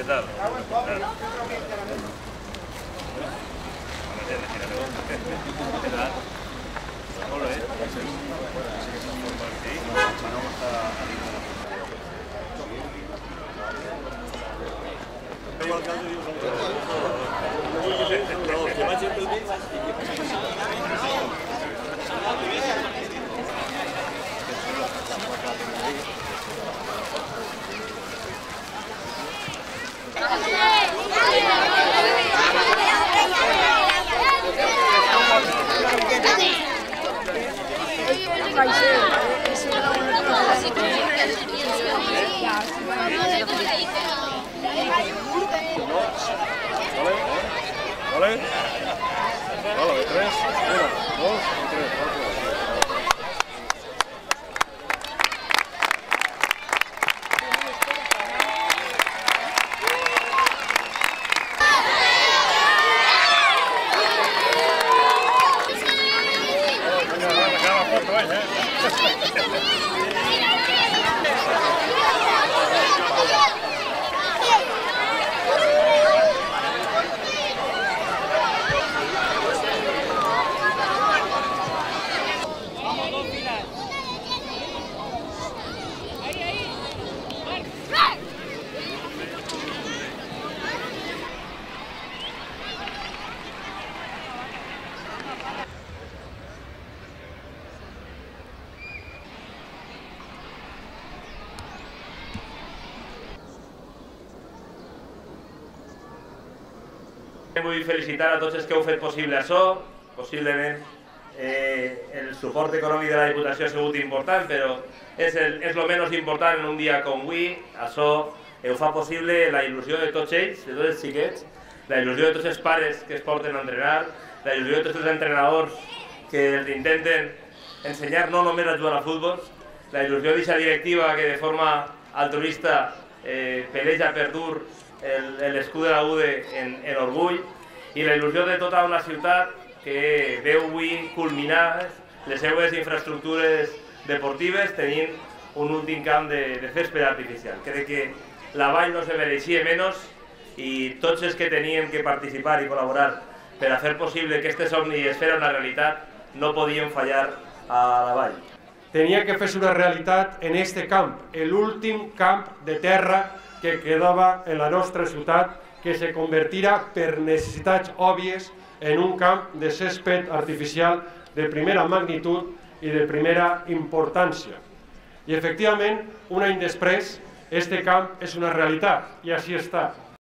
he dado. No lo es. Vale? Vale, tres. Una, dos y tres. Venga, 怖いね。Vull felicitar a tots els que heu fet possible això. Possiblement eh, el suport econòmic de la Diputació ha sigut important, però és el, és lo menys important en un dia com avui. Això ho fa possible la il·lusió de tots ells, de tots els xiquets, la il·lusió de tots els pares que es porten a entrenar, la il·lusió de tots els entrenadors que els intenten ensenyar no només a jugar a futbol, la il·lusió d'aquesta directiva que de forma altruista eh, peleja per dur el- l'escut de la UDE en, en orgull i la il·lusió de tota una ciutat que veu avui culminar les seues infraestructures deportives tenint un últim camp de, de césped artificial. Crec que la Vall no se mereixia menys i tots els que teníem que participar i col·laborar per a fer possible que este somni es fera una realitat no podíem fallar a la Vall. Tenia que fer-se una realitat en este camp, l'últim camp de terra que quedava en la nostra ciutat, que se convertirà per necessitats òbvies en un camp de césped artificial de primera magnitud i de primera importància. I efectivament, un any després, este camp és una realitat, i així està.